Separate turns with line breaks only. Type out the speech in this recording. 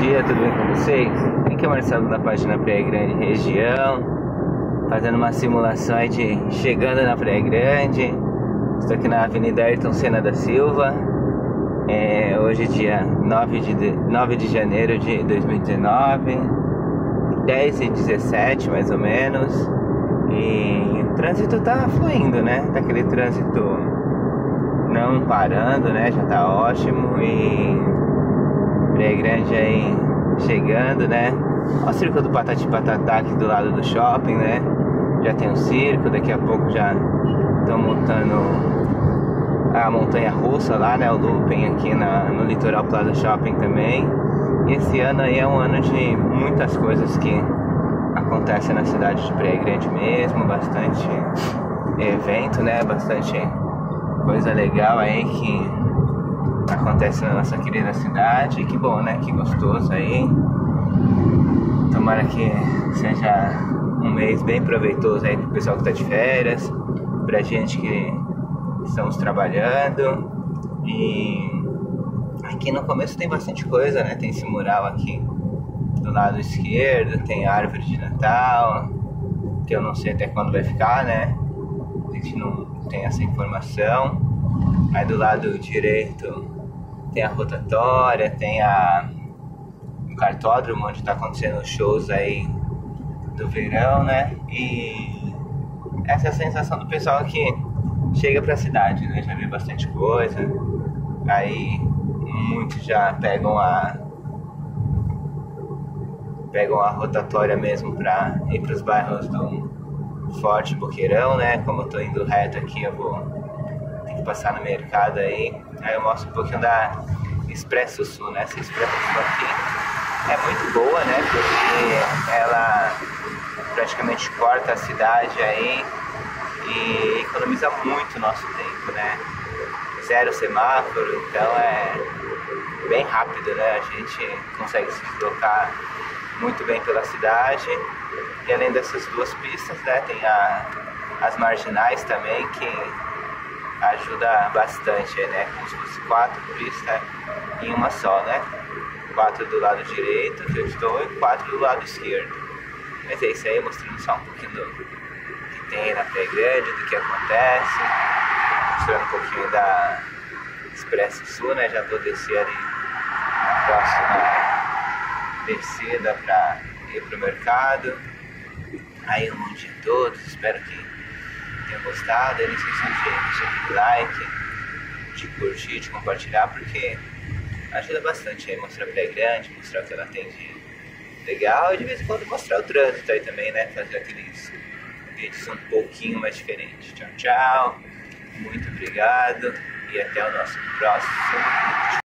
dia, tudo bem com vocês? Aqui é o Marcelo da página Praia Grande Região, fazendo uma simulação aí de chegando na Praia Grande. Estou aqui na Avenida Ayrton Senna da Silva. É, hoje é dia 9 de, 9 de janeiro de 2019, 10 e 17 mais ou menos. E o trânsito tá fluindo, né? Tá aquele trânsito não parando, né? Já tá ótimo e Praia Grande aí chegando, né? O circo do Patati Patatá aqui do lado do shopping, né? Já tem um circo, daqui a pouco já estão montando a montanha russa lá, né? O looping aqui na, no Litoral Plaza Shopping também. E esse ano aí é um ano de muitas coisas que acontecem na cidade de Praia Grande mesmo, bastante evento, né? Bastante coisa legal aí que acontece na nossa querida cidade. Que bom, né? Que gostoso aí. Tomara que seja um mês bem proveitoso aí pro pessoal que tá de férias, pra gente que estamos trabalhando. E aqui no começo tem bastante coisa, né? Tem esse mural aqui do lado esquerdo, tem árvore de Natal, que eu não sei até quando vai ficar, né? A gente não tem essa informação. Aí do lado direito tem a rotatória, tem a o cartódromo onde está acontecendo os shows aí do verão, né? E essa é a sensação do pessoal que chega pra cidade, né? Já vê bastante coisa. Aí muitos já pegam a pegam a rotatória mesmo pra ir pros bairros do Forte Boqueirão, né? Como eu tô indo reto aqui, eu vou passar no mercado aí. Aí eu mostro um pouquinho da Expresso Sul, né? Essa Expresso Sul aqui é muito boa, né? Porque ela praticamente corta a cidade aí e economiza muito nosso tempo, né? Zero semáforo, então é bem rápido, né? A gente consegue se deslocar muito bem pela cidade. E além dessas duas pistas, né, tem a, as marginais também, que ajuda bastante, né? Como se fosse quatro pistas em uma só, né? Quatro do lado direito, que eu estou, e quatro do lado esquerdo. Mas é isso aí, mostrando só um pouquinho do que tem na Praia Grande, do que acontece. Mostrando um pouquinho da Expresso Sul, né? Já vou descer ali na próxima descida para ir pro mercado. Aí um dia a todos, espero que tenham gostado. Não esqueçam de deixar like, de curtir, de compartilhar, porque ajuda bastante aí mostrar pra grande, mostrar o que ela tem de legal e de vez em quando mostrar o trânsito aí também, né? Fazer aqueles vídeos um pouquinho mais diferentes. Tchau, tchau. Muito obrigado e até o nosso próximo.